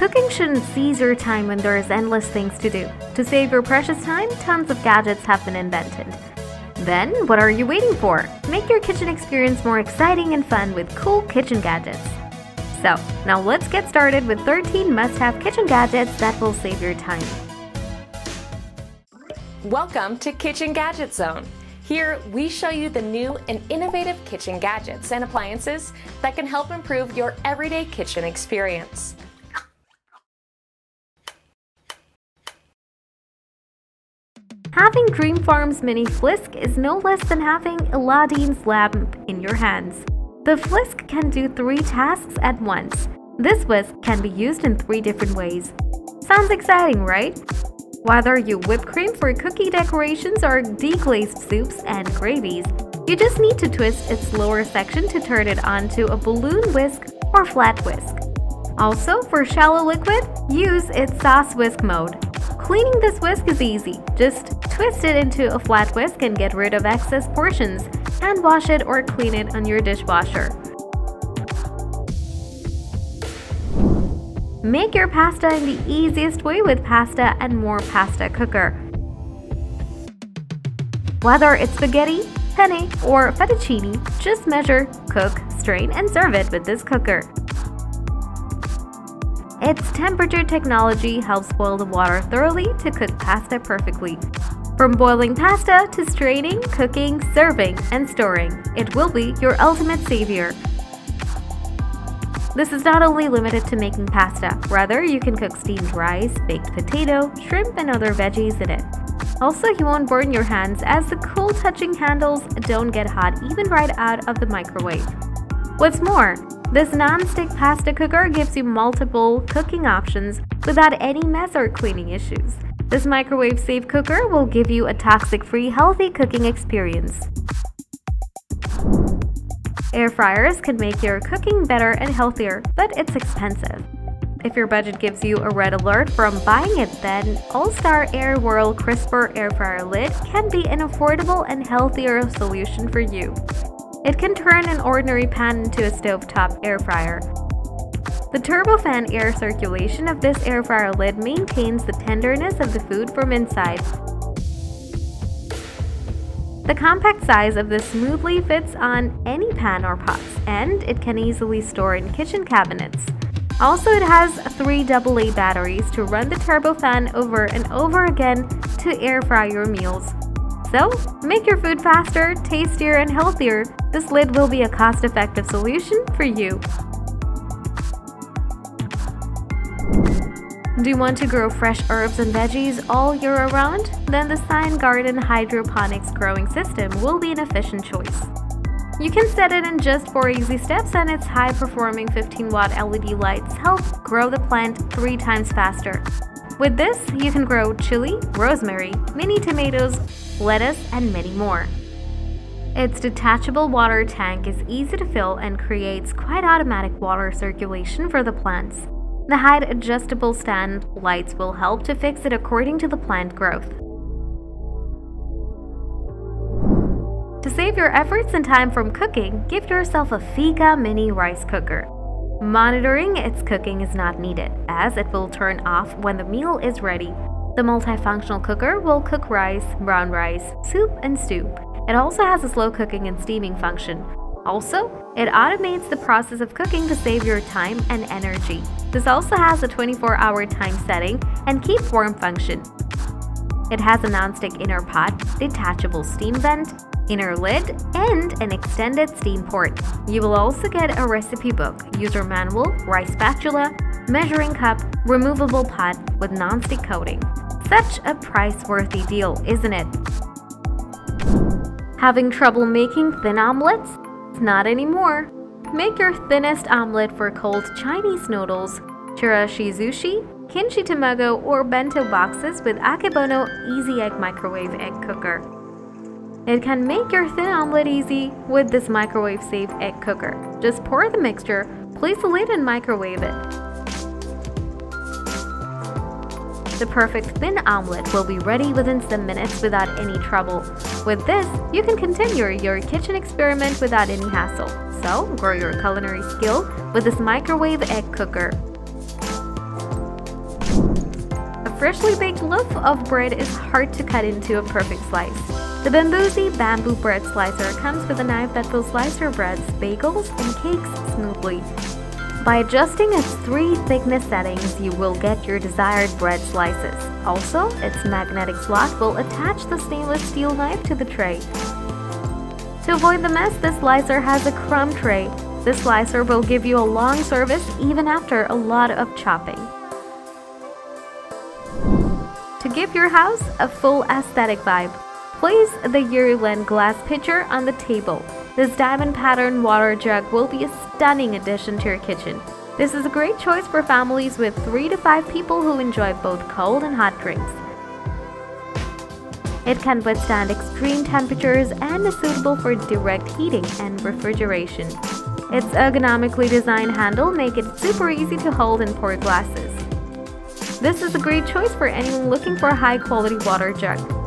Cooking shouldn't seize your time when there is endless things to do. To save your precious time, tons of gadgets have been invented. Then, what are you waiting for? Make your kitchen experience more exciting and fun with cool kitchen gadgets. So, now let's get started with 13 must-have kitchen gadgets that will save your time. Welcome to Kitchen Gadget Zone. Here, we show you the new and innovative kitchen gadgets and appliances that can help improve your everyday kitchen experience. Having Dreamfarm's mini Flisk is no less than having Aladdin's lamp in your hands. The Flisk can do three tasks at once. This whisk can be used in three different ways. Sounds exciting, right? Whether you whip cream for cookie decorations or deglazed soups and gravies, you just need to twist its lower section to turn it onto a balloon whisk or flat whisk. Also, for shallow liquid, use its sauce whisk mode. Cleaning this whisk is easy. Just twist it into a flat whisk and get rid of excess portions. and wash it or clean it on your dishwasher. Make your pasta in the easiest way with Pasta and More Pasta Cooker. Whether it's spaghetti, penne, or fettuccine, just measure, cook, strain, and serve it with this cooker. Its temperature technology helps boil the water thoroughly to cook pasta perfectly. From boiling pasta to straining, cooking, serving, and storing, it will be your ultimate savior. This is not only limited to making pasta, rather you can cook steamed rice, baked potato, shrimp, and other veggies in it. Also, you won't burn your hands as the cool touching handles don't get hot even right out of the microwave. What's more, this non-stick pasta cooker gives you multiple cooking options without any mess or cleaning issues. This microwave-safe cooker will give you a toxic-free, healthy cooking experience. Air fryers can make your cooking better and healthier, but it's expensive. If your budget gives you a red alert from buying it, then Allstar Air Whirl Crisper Air Fryer Lid can be an affordable and healthier solution for you. It can turn an ordinary pan into a stovetop air fryer. The turbofan air circulation of this air fryer lid maintains the tenderness of the food from inside. The compact size of this smoothly fits on any pan or pots, and it can easily store in kitchen cabinets. Also, it has three AA batteries to run the turbofan over and over again to air fry your meals. So, make your food faster, tastier, and healthier. This lid will be a cost-effective solution for you. Do you want to grow fresh herbs and veggies all year around? Then the Sciengarden Hydroponics growing system will be an efficient choice. You can set it in just 4 easy steps and its high-performing 15-watt LED lights help grow the plant 3 times faster. With this, you can grow chili, rosemary, mini tomatoes, lettuce, and many more. Its detachable water tank is easy to fill and creates quite automatic water circulation for the plants. The height adjustable stand lights will help to fix it according to the plant growth. To save your efforts and time from cooking, give yourself a Fika mini rice cooker. Monitoring its cooking is not needed, as it will turn off when the meal is ready. The multifunctional cooker will cook rice, brown rice, soup, and stew. It also has a slow cooking and steaming function. Also, it automates the process of cooking to save your time and energy. This also has a 24-hour time setting and keep warm function. It has a non-stick inner pot, detachable steam vent, inner lid, and an extended steam port. You will also get a recipe book, user manual, rice spatula, measuring cup, removable pot with non-stick coating. Such a price-worthy deal, isn't it? Having trouble making thin omelets? Not anymore. Make your thinnest omelet for cold Chinese noodles, chirashi sushi, kinshi tamago, or bento boxes with Akebono Easy Egg Microwave Egg Cooker. It can make your thin omelet easy with this microwave-safe egg cooker. Just pour the mixture, place the lid and microwave it. The perfect thin omelet will be ready within some minutes without any trouble. With this, you can continue your kitchen experiment without any hassle. So, grow your culinary skill with this microwave egg cooker. A freshly baked loaf of bread is hard to cut into a perfect slice. The Bambuzi bamboo bread slicer comes with a knife that will slice your breads, bagels, and cakes smoothly. By adjusting its three thickness settings, you will get your desired bread slices. Also, its magnetic slot will attach the stainless steel knife to the tray. To avoid the mess, this slicer has a crumb tray. This slicer will give you a long service even after a lot of chopping. To give your house a full aesthetic vibe, place the Yuriland glass pitcher on the table. This diamond pattern water jug will be a stunning addition to your kitchen. This is a great choice for families with 3 to 5 people who enjoy both cold and hot drinks. It can withstand extreme temperatures and is suitable for direct heating and refrigeration. Its ergonomically designed handle make it super easy to hold and pour glasses. This is a great choice for anyone looking for a high quality water jug.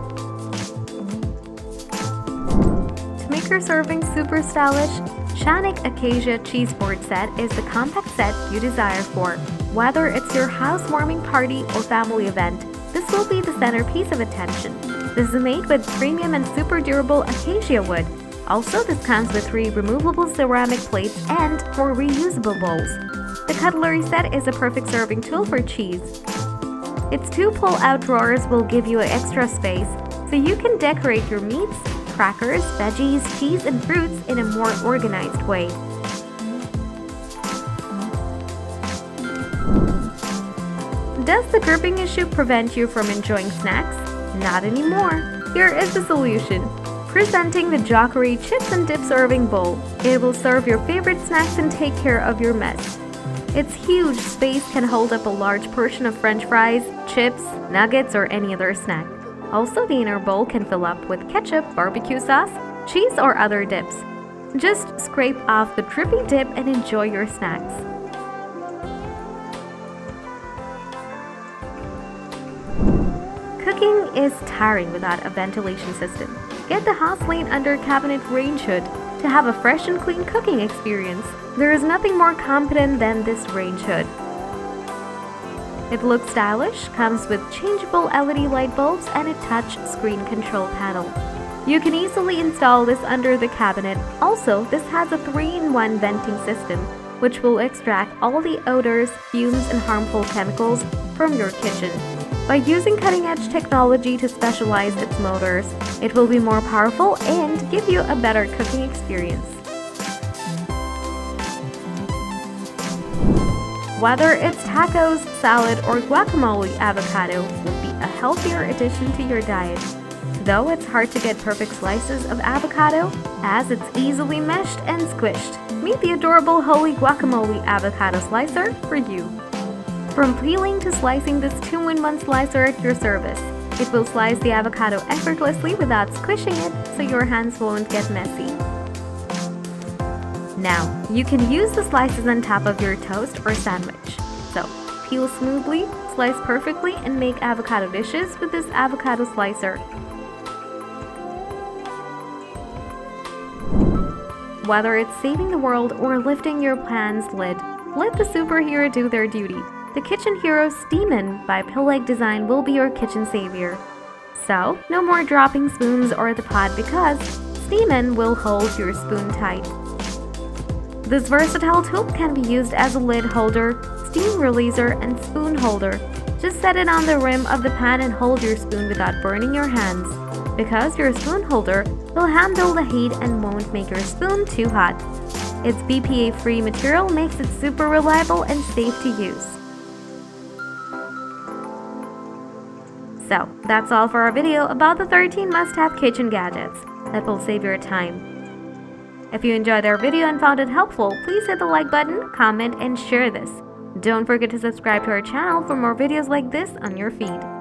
Maker Serving Super Stylish Shanik Acacia Cheese Board Set is the compact set you desire for. Whether it's your housewarming party or family event, this will be the centerpiece of attention. This is made with premium and super durable acacia wood. Also, this comes with three removable ceramic plates and four reusable bowls. The cutlery set is a perfect serving tool for cheese. Its two pull-out drawers will give you extra space, so you can decorate your meats, crackers, veggies, cheese, and fruits in a more organized way. Does the gripping issue prevent you from enjoying snacks? Not anymore. Here is the solution. Presenting the Jokari Chips and Dip Serving Bowl. It will serve your favorite snacks and take care of your mess. Its huge space can hold up a large portion of french fries, chips, nuggets, or any other snack. Also, the inner bowl can fill up with ketchup, barbecue sauce, cheese, or other dips. Just scrape off the dripping dip and enjoy your snacks. Cooking is tiring without a ventilation system. Get the Hauslane under cabinet range hood to have a fresh and clean cooking experience. There is nothing more competent than this range hood. It looks stylish, comes with changeable LED light bulbs and a touch screen control panel. You can easily install this under the cabinet. Also, this has a 3-in-1 venting system, which will extract all the odors, fumes, and harmful chemicals from your kitchen. By using cutting-edge technology to specialize its motors, it will be more powerful and give you a better cooking experience. Whether it's tacos, salad, or guacamole avocado would be a healthier addition to your diet. Though it's hard to get perfect slices of avocado, as it's easily meshed and squished. Meet the adorable Holy Guacamole Avocado Slicer for you. From peeling to slicing this 2-in-1 slicer at your service. It will slice the avocado effortlessly without squishing it so your hands won't get messy. Now, you can use the slices on top of your toast or sandwich. So, peel smoothly, slice perfectly, and make avocado dishes with this avocado slicer. Whether it's saving the world or lifting your pan's lid, let the superhero do their duty. The Kitchen Hero Steamin' by Peleg Design will be your kitchen savior. So, no more dropping spoons or the pot because Steamin' will hold your spoon tight. This versatile tool can be used as a lid holder, steam releaser, and spoon holder. Just set it on the rim of the pan and hold your spoon without burning your hands. Because your spoon holder will handle the heat and won't make your spoon too hot. Its BPA-free material makes it super reliable and safe to use. So, that's all for our video about the 13 must-have kitchen gadgets that will save your time. If you enjoyed our video and found it helpful, please hit the like button, comment, and share this. Don't forget to subscribe to our channel for more videos like this on your feed.